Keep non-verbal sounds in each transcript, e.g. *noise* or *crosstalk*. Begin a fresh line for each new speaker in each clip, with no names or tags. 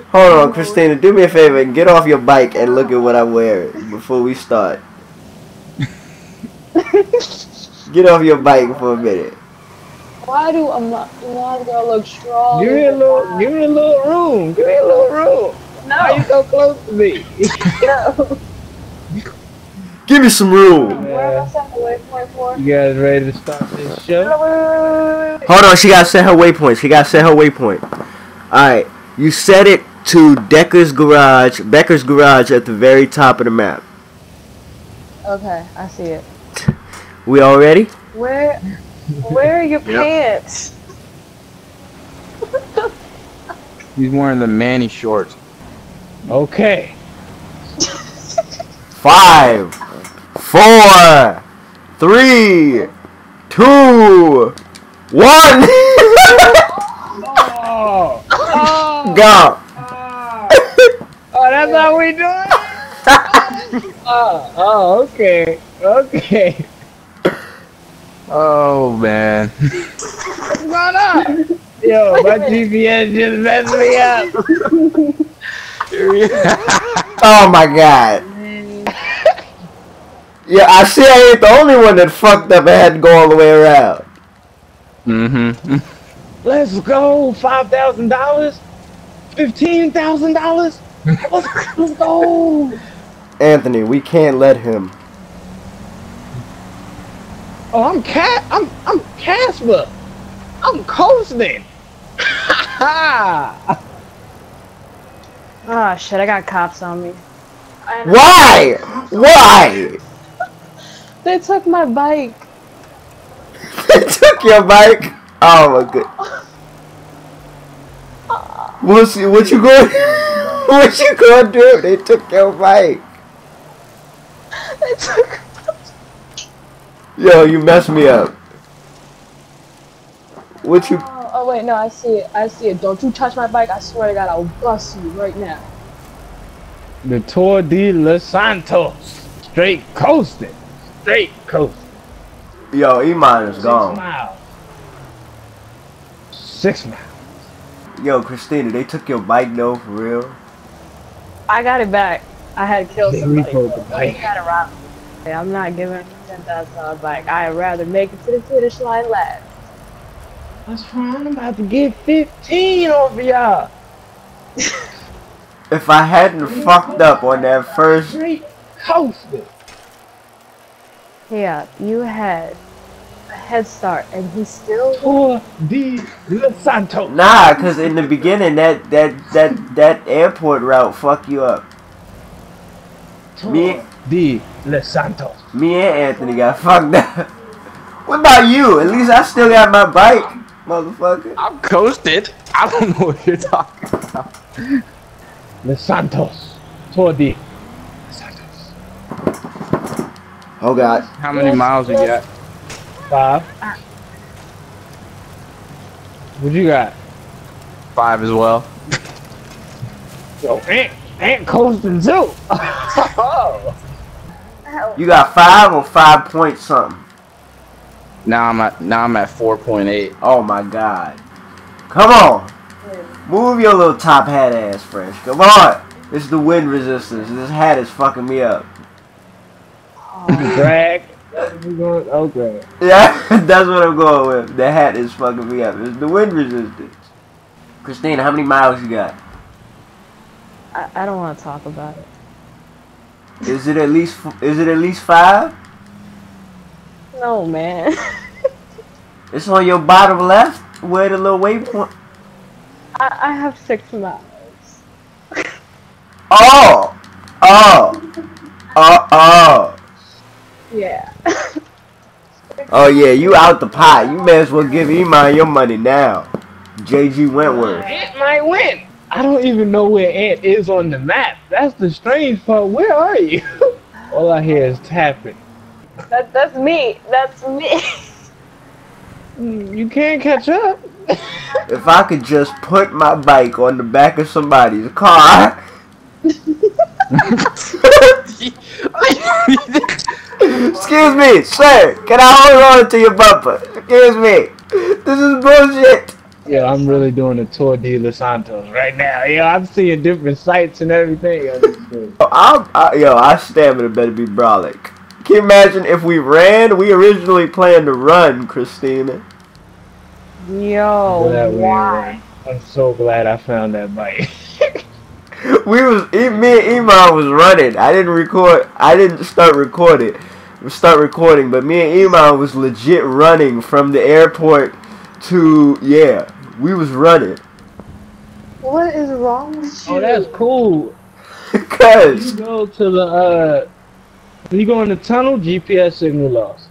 Hold on, Christina. Do me a favor and get off your bike and look at what I'm wearing before we start. *laughs* get off your bike for a minute.
Why do a mo- blonde girl look strong?
Give me a little, give me a little room. Give me a little room. No, Why you
No,
so close to me? *laughs*
no.
Give me some room.
Where am I setting the waypoint for?
You guys ready to start this show?
Hold on, she gotta set her waypoint. She gotta set her waypoint. Alright, you set it to Decker's garage, Beeker's garage at the very top of the map.
Okay, I see it.
We all ready?
Where, where are your pants? *laughs*
He's wearing the Manny shorts.
Okay. *laughs*
Five, four, three, two, one. *laughs*
Oh, oh,
Go.
oh, that's how we do it. *laughs* Oh, oh, okay, okay.
Oh man.
What's going on? Yo, my GPS just messed me up. *laughs*
Oh my god. Yeah, I see I ain't the only one that fucked up and had to go all the way around.
mm-hmm.
Let's go. Five thousand dollars. Fifteen thousand dollars. Let's let's go.
Anthony, we can't let him.
Oh, I'm cat. I'm I'm Casper. I'm coasting. Ha *laughs*
Oh shit, I got cops on me.
Why? Why? *laughs*
They took my bike. *laughs*
They took your bike. Oh my god. What's what you going? *laughs* What you gonna do? They took your bike.
They took.
Yo, you messed me up. What you?
Oh, oh wait, no, I see it. I see it. Don't you touch my bike. I swear to God, I'll bust you right now.
The Tour de Los Santos. Straight coasting. Straight coasting.
Yo, Iman is
Six
gone.
Six miles. Six miles.
Yo, Christina, they took your bike though, for real.
I got it back. I had to kill
They
somebody.
repoed the
They
bike.
got it right. Hey, I'm not giving a ten thousand dollar bike. I'd rather make it to the finish line last.
That's fine. I'm about to get 15 off of y'all. *laughs*
If I hadn't fucked up on that first,
Straight coasting.
Yeah, you had a head start, and he still.
Tour de Los Santos.
nah, cause in the beginning that that that that airport route fuck you up. Me,
Tour de Los Santos.
me and Anthony got fucked up. *laughs* What about you? At least I still got my bike, motherfucker.
I'm coasted. I don't know what you're talking about.
Los Santos. Tour de Los Santos.
Oh god.
How many miles we got?
Five. What you got?
Five as well.
Yo, Ant, Ant coasting too. oh. *laughs*
You got five or five point something.
Now I'm at now I'm at 4.8.
Oh my god. Come on. Move your little top hat ass fresh. Come on. It's the wind resistance. This hat is fucking me up.
Drag. We going- Okay.
Yeah, *laughs* that's what I'm going with. The hat is fucking me up. It's the wind resistance. Christina, how many miles you got?
I, I don't want to talk about it.
Is it at least is it at least five?
No, man. *laughs*
It's on your bottom left where the little waypoint.
I, I have six miles.
Oh, oh, oh, oh.
Yeah. *laughs*
Oh yeah, you out the pot. You may as well give Iman your money now. JG Wentworth.
Ant might win. I don't even know where Ant is on the map. That's the strange part. Where are you? *laughs* All I hear is tapping.
that, that's me. That's me.
Mm, You can't catch up. *laughs*
If I could just put my bike on the back of somebody's car. Excuse me, sir. Can I hold on to your bumper? Excuse me. This is bullshit.
Yeah, I'm really doing a tour de Los Santos right now. Yeah, I'm seeing different sights and everything. Yo, this is good.
I, I, yo, our stamina better be brolic. Can you imagine if we ran? We originally planned to run, Christina.
Yo,
Glad we ain't
why?
I'm so glad I found that bike. *laughs*
We was e- me and Iman was running. I didn't record. I didn't start recording. Start recording, but me and Iman was legit running from the airport to yeah. We was running
What is wrong with you?
oh, that's cool. *laughs* Cause
You
go to the uh, you go in the tunnel, GPS signal lost.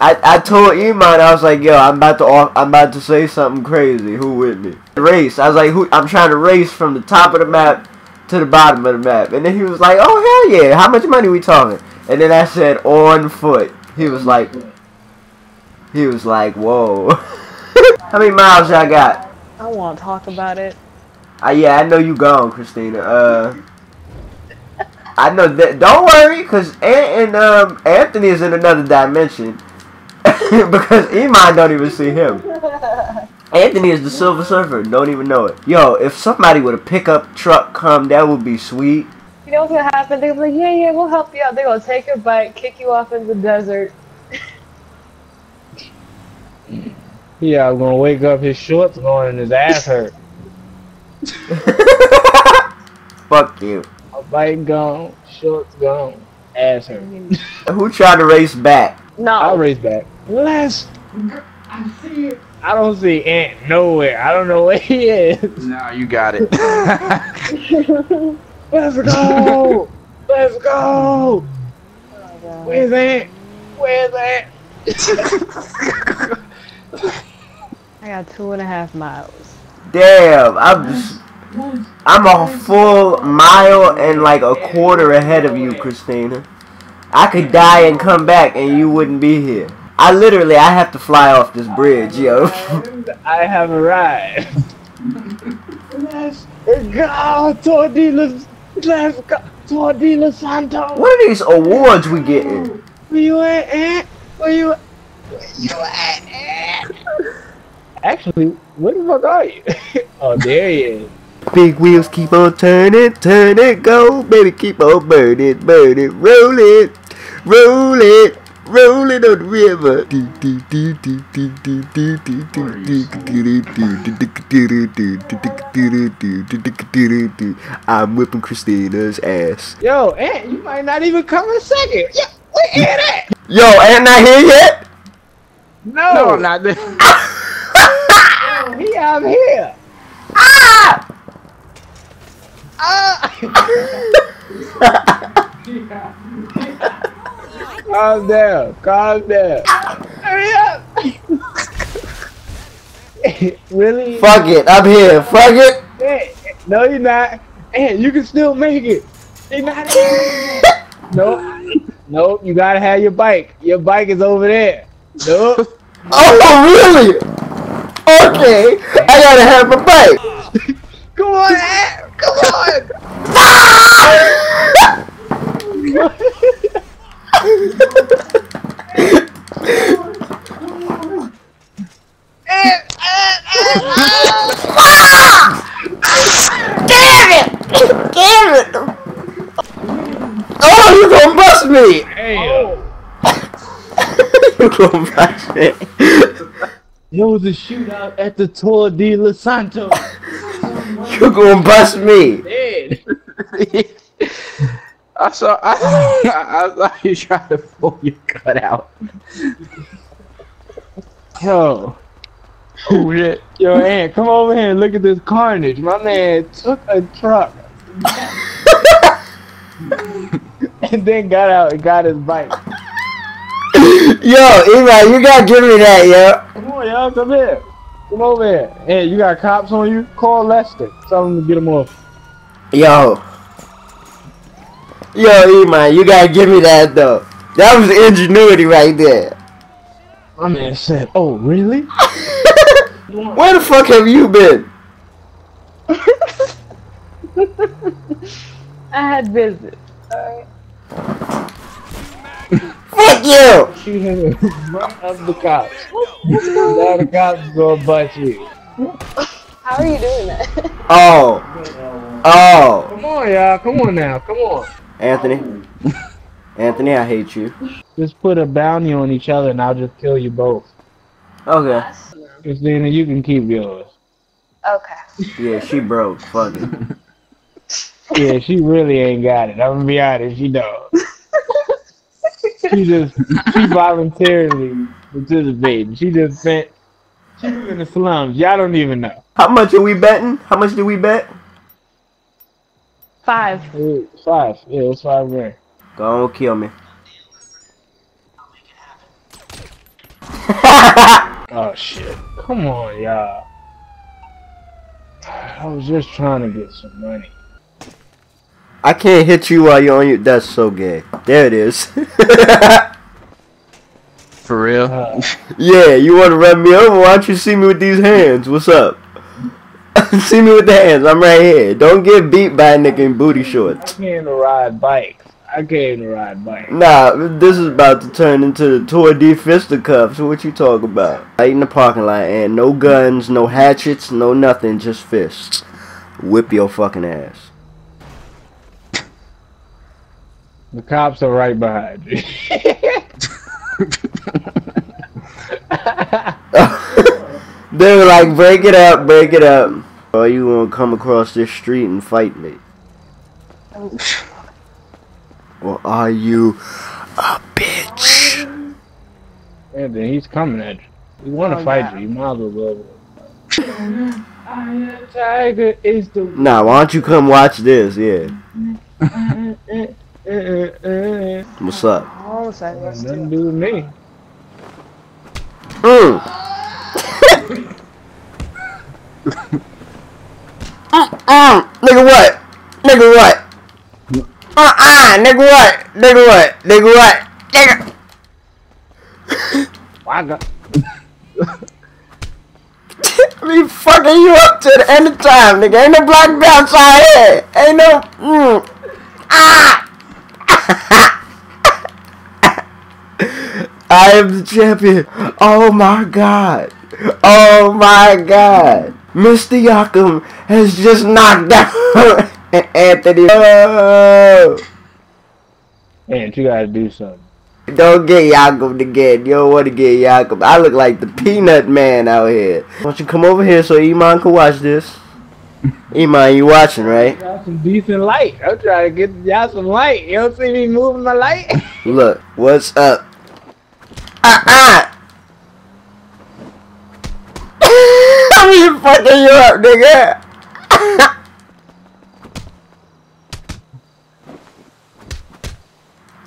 I, I told Iman I was like, yo, I'm about to off, I'm about to say something crazy. Who with me? Race. I was like, who? I'm trying to race from the top of the map to the bottom of the map, and then he was like, oh hell yeah, how much money we talking? And then I said on foot. He was like, he was like, whoa. *laughs* how many miles y'all got?
I want to talk about it.
Uh, yeah, I know you gone, Christina. Uh, I know that. Don't worry, cause Ant and um Anthony is in another dimension. *laughs* because Iman don't even see him. *laughs* Anthony is the Silver Surfer. Don't even know it. Yo, if somebody with a pickup truck come, that would be sweet.
You know what's gonna happen? They're gonna be like, yeah, yeah, we'll help you out. They're gonna take your bike, kick you off in the desert.
Yeah, I'm gonna wake up. His shorts going and his ass hurt. *laughs*
Fuck you.
A bike gone, shorts gone, ass hurt.
Who tried to race back?
No.
I'll race back. Let's. I see it. I don't see Ant nowhere. I don't know where he is.
Now you got it. *laughs*
Let's go. Let's go.
Oh.
Where's Ant? Where's Ant? *laughs*
I got two and a half miles.
Damn, I'm just, I'm a full mile and like a quarter ahead of you, Christina. I could die and come back and you wouldn't be here. I literally, I have to fly off this bridge, yo.
I have arrived. Let's go, Tordilas. Let's go, Tordila Santo.
what are these awards we getting?
Where you at, Ant? Where you at? Where you at, Ant? Actually, where the fuck are you? *laughs* oh, there he is.
Big wheels keep on turning, turning, go, baby, keep on burning, burning, roll it, roll it, roll it on the river. I'm whipping Christina's ass.
Yo, Ant, you might not even come in second. Yeah, where Ant at?
Yo, ain't not here yet?
No,
no, I'm not there.
he out here.
Ah!
Calm down, calm down. Hurry up. *laughs* really?
Fuck it, I'm here. Fuck it.
Hey, no, you're not. Hey, you can still make it. You're not. no, *laughs* no, you gotta have your bike. Your bike is over there. No, *laughs*
Oh, really? Okay, I gotta have my bike.
come on, Ant. come on. Ant, Ant, Ant.
Damn it! Damn it! Oh, *laughs* *laughs* you gonna bust me!
Damn.
you gonna bust me?
There was a shootout at the Tour de Los Santos.
You gonna bust me?
I saw. *laughs* I, I saw you trying to pull your cut out.
Yo. Oh shit. Yo, Ant, come over here and look at this carnage. My man took a truck *laughs* and then got out and got his bike. *laughs*
Yo, Eli, you gotta give me that, yo.
Come on, y'all, come here. Come over here. Hey, you got cops on you? Call Lester. Tell him to get him off.
Yo. Yo, Iman, you gotta give me that though. That was ingenuity right there.
My man said, oh, really? *laughs*
Where the fuck have you been? *laughs*
I had business. Alright.
Fuck you!
Shoot him in front of the cops. now the cops is gonna bust you.
How are you doing that?
Oh. Oh.
Come on, y'all. Come on now. Come on.
Anthony. *laughs* Anthony, I hate you.
Just put a bounty on each other, and I'll just kill you both.
Okay.
Christina, you can keep yours.
okay.
Yeah, she broke. Fuck it. *laughs*
Yeah, she really ain't got it. I'm gonna be honest, she don't. *laughs* she just she voluntarily participated. She just spent she was in the slums. Y'all don't even know.
How much are we betting? How much do we bet?
Five.
It five. Yeah, it was five grand.
Go on, kill me. *laughs*
Oh shit. Come on, y'all. I was just trying to get some money.
I can't hit you while you're on your. That's so gay. There it is. *laughs*
For real?
Uh, *laughs*
yeah, you want to run me over? Why don't you see me with these hands? What's up? *laughs* see me with the hands. I'm right here. Don't get beat by a nigga in booty shorts.
I came to ride bikes. I came to ride bikes.
Nah, this is about to turn into the Tour de Fisticuffs. What you talk about? Right in the parking lot, and no guns, no hatchets, no nothing, just fists. Whip your fucking ass.
The cops are right behind you. *laughs*
they were like, break it up, break it up. Or you gonna come across this street and fight me? Or are you a bitch?
Anthony, he's coming at you. He want to
Oh,
fight
yeah.
you. You might as well go over there. Tiger is the.
Nah, why don't you come watch this? Yeah. What's up?
Hold on a second. Let's
Nothing to do with me.
Mm. *laughs* Mm-mm. Nigga what? Nigga what? Uh-uh. Nigga what? Nigga what? Nigga what? Nigga.
Got? *laughs*
Me fucking you up to the end of time, nigga. Ain't no black belts out here. Ain't no. Mm. Ah. *laughs* I am the champion. Oh my god. Oh my god. Mr. Yakum has just knocked down *laughs* Anthony. Oh.
Man, you gotta do something.
Don't get Yakum again. You don't want to get Yakum. I look like the peanut man out here. Why don't you come over here so Iman can watch this? *laughs* Iman, you watching, right?
Got some decent light. I'm trying to get y'all some light. You don't see me moving my light? *laughs*
Look, what's up? Ah I'm fucking you up, nigga.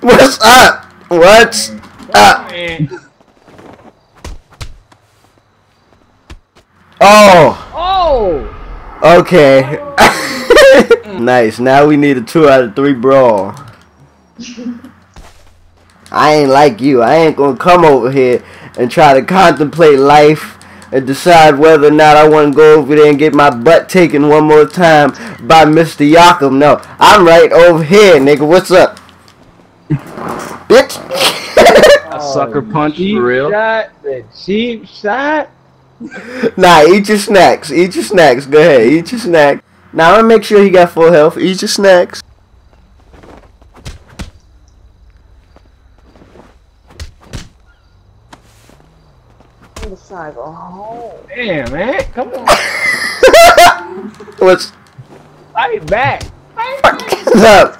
*laughs* What's up? What's up? Oh,
Oh!
okay. *laughs* nice. Now we need a two out of three brawl. I ain't like you. I ain't gonna come over here and try to contemplate life and decide whether or not I want to go over there and get my butt taken one more time by Mr. Yakum. No, I'm right over here, nigga. What's up? Bitch. *laughs*
A sucker oh, punch
cheap
for real?
Shot, the cheap shot. *laughs*
nah, eat your snacks. Eat your snacks. Go ahead. Eat your snack. Now, I'm gonna make sure he got full health. Eat your snacks.
I'm just trying to go home.
Damn, man. Come on. *laughs*
What's
Fight back. *laughs*
what's up,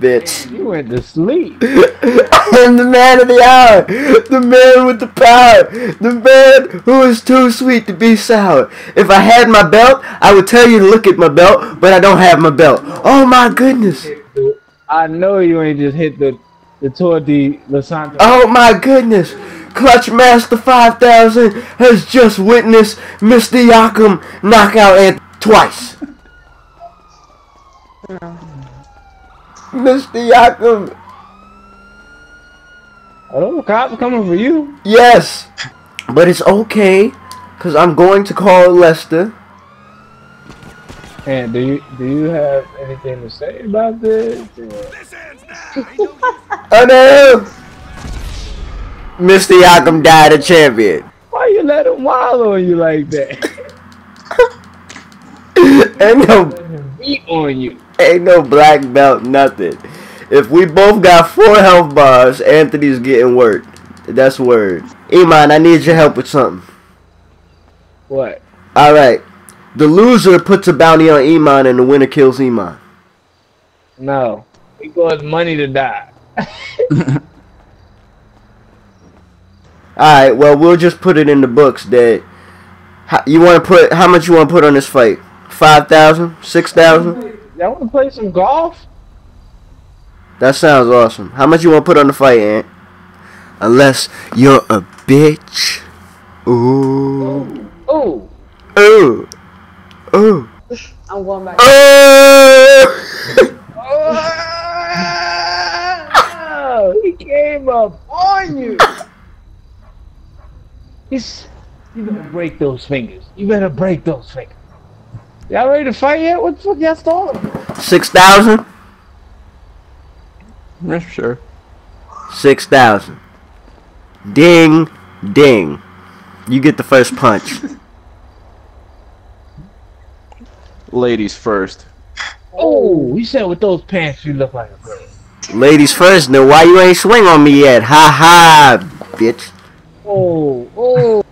bitch?
You went to sleep. *laughs*
I'm the man of the hour, the man with the power, the man who is too sweet to be sour. If I had my belt, I would tell you to look at my belt, but I don't have my belt. Oh my goodness.
I know you ain't just hit the the Tour de Santa.
Oh my goodness. Clutch Master 5000 has just witnessed Mr. Yakum knock out Ant twice. Mr. Yakum,
Are those cops coming for you?
yes. But it's okay, because I'm going to call Lester.
And do you do you have anything to say about this? *laughs*
Oh no! Mr. Yakum died a champion.
Why you let him wallow on you like that? *laughs*
ain't no
beat on you.
ain't no black belt, nothing. If we both got four health bars, Anthony's getting worked. That's word. Iman, I need your help with something.
What?
Alright. The loser puts a bounty on Iman and the winner kills Iman.
No. He costs money to die. *laughs*
Alright, well we'll just put it in the books that how, you want to put how much you want to put on this fight? Five thousand, six thousand?
Y'all want to play some golf?
That sounds awesome. How much you want to put on the fight, Ant? Unless you're a bitch. Ooh.
Ooh.
Ooh. Ooh.
I'm going back.
Oh!
Oh, *laughs* he came up on you. He's. You better break those fingers. You better break those fingers. Y'all ready to fight yet? What the fuck y'all stalling? for?
Six thousand?
Yeah, sure.
Six thousand. Ding, ding. You get the first punch. *laughs*
Ladies first.
Oh, you said with those pants you look like a girl.
Ladies first, then why you ain't swing on me yet? Ha ha, bitch.
Oh, oh.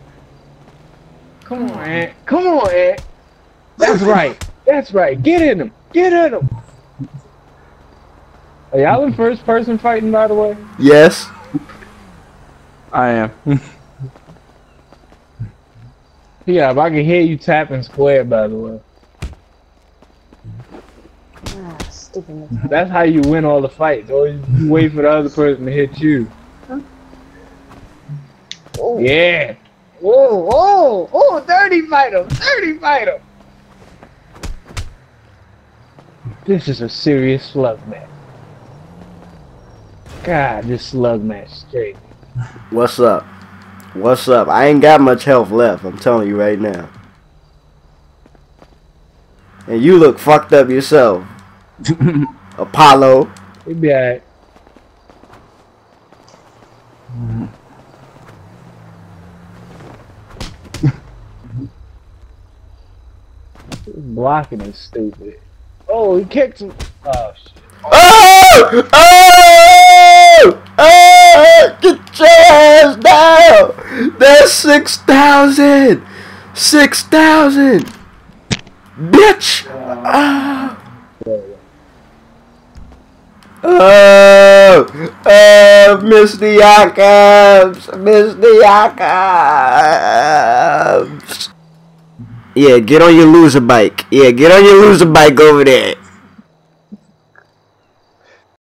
Come on, Ant. Come on, Ant. That's right. That's right. Get in him. Get in him. Are y'all in first person fighting, by the way?
Yes.
I am. *laughs*
Yeah, if I can hear you tapping square, by the way.
Ah, stupid.
That's how you win all the fights. Or you wait for the other person to hit you.
Oh,
Yeah. Whoa, whoa, oh, dirty fighter, dirty fighter. This is a serious slug match. God, this slug match straight.
What's up? What's up? I ain't got much health left, I'm telling you right now. And you look fucked up yourself. *laughs* Apollo.
He be alright. Blocking is stupid. Oh, he kicked him. Oh shit.
Oh! Oh! Oh! Get your ass down! That's 6,000! 6,000! Bitch! Ah. Oh! Oh! Mr. Yakobs! Mr. Yakobs! Yeah, get on your loser bike. Yeah, get on your loser bike over there.